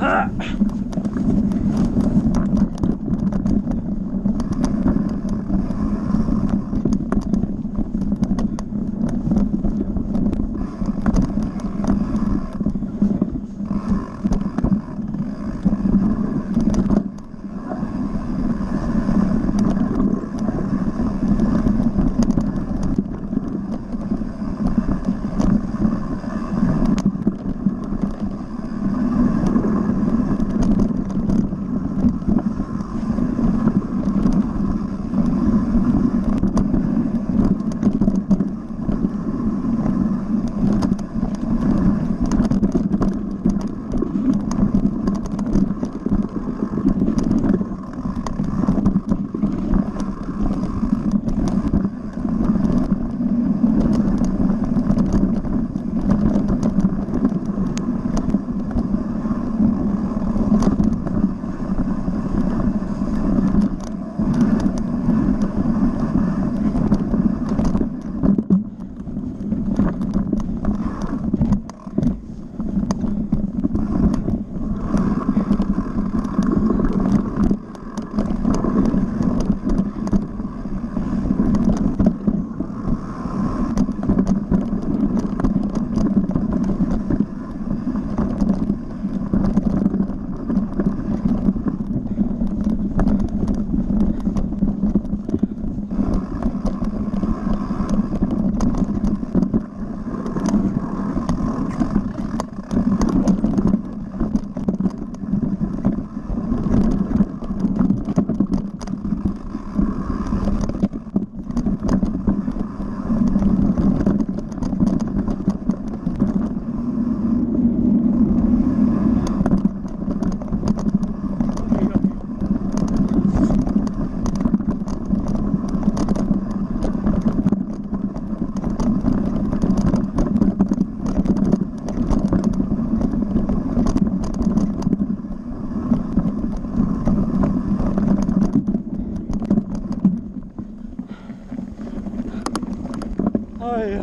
Huh? Ay.